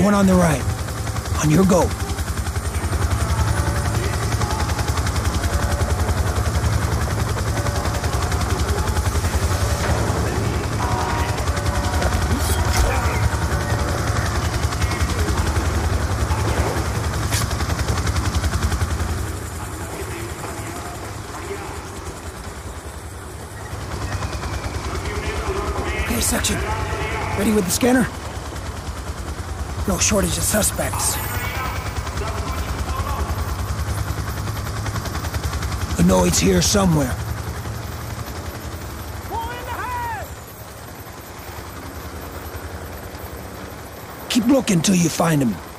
one on the right. On your go. Okay, section. Ready with the scanner? No shortage of suspects. Benoit's here somewhere. Keep looking till you find him.